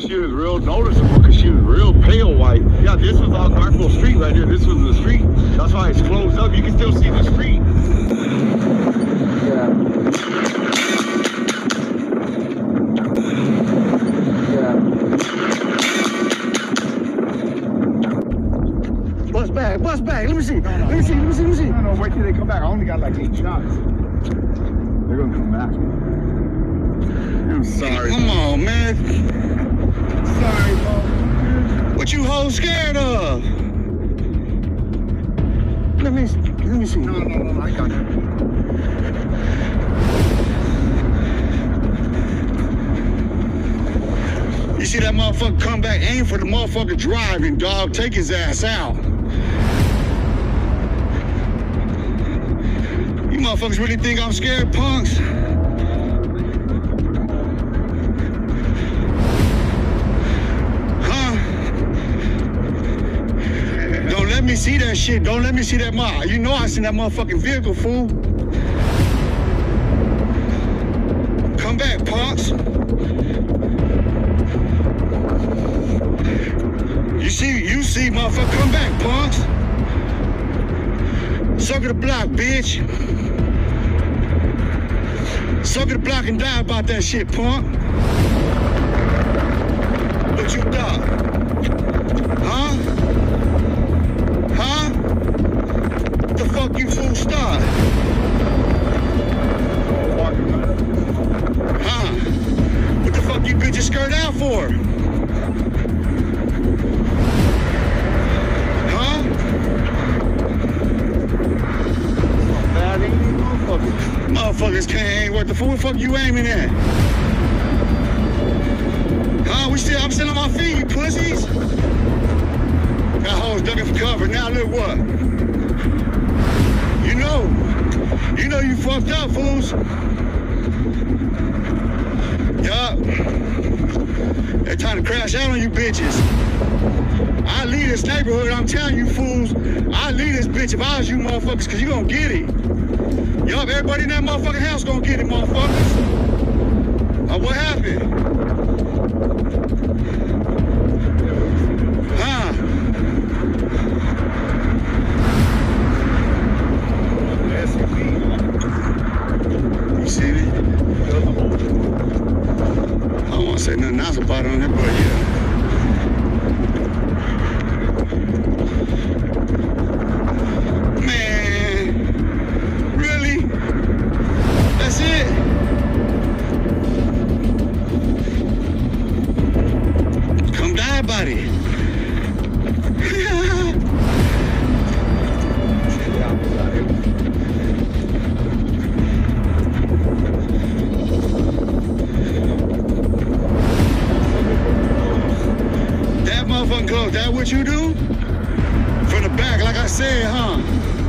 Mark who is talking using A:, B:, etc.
A: But she was real noticeable because she was real pale white. Yeah, this was on Garfield Street right here. This was the street. That's why it's closed up. You can still see the street.
B: Yeah. Yeah. Bust back, bust back. Let me see. Let me see. Let me see. Let me see.
A: No, no, wait till they come back. I only got like eight shots. They're gonna come back. I'm sorry.
C: Come on, man.
A: Sorry, bro.
C: What you hoes scared of?
B: Let me let me see.
A: No, no, no, I got it.
C: You see that motherfucker come back, aim for the motherfucker driving, dog. Take his ass out. You motherfuckers really think I'm scared, punks? Me see that shit. Don't let me see that mob. You know I seen that motherfucking vehicle, fool. Come back, punks. You see, you see, motherfucker, come back, punks. Suck the block, bitch. Suck the block and die about that shit, punk. What you thought? Huh? For? Huh?
A: Motherfuckers.
C: Motherfuckers can't ain't worth the fool. What the fuck you aiming at? Huh? We still I'm still on my feet, you pussies. Got hoes ducking for cover. Now look what? You know. You know you fucked up, fools. Yup. Trying to crash out on you bitches. I leave this neighborhood, I'm telling you fools, I leave this bitch if I was you motherfuckers, cause you gonna get it. Yup, everybody in that motherfucking house gonna get it, motherfuckers. Uh, what happened? Say nothing else about on there, but yeah. That what you do? From the back, like I said, huh?